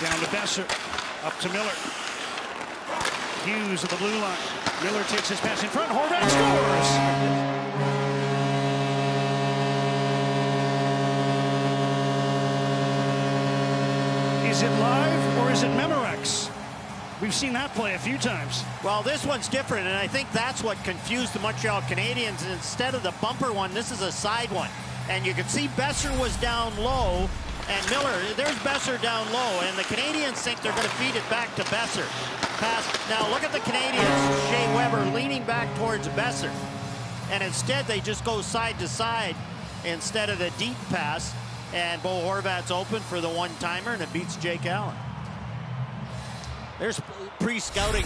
Down to Boeser. Up to Miller. Hughes at the blue line. Miller takes his pass in front. Horvat scores. Is it live or is it Memorex? We've seen that play a few times. Well, this one's different, and I think that's what confused the Montreal Canadiens. Instead of the bumper one, this is a side one. And you can see Boeser was down low, and Miller, there's Boeser down low, and the Canadiens think they're going to feed it back to Boeser. Pass. Now look at the Canadiens, Shea Weber leaning back towards Boeser. And instead, they just go side to side instead of the deep pass. And Bo Horvat's open for the one-timer, and it beats Jake Allen. There's pre-scouting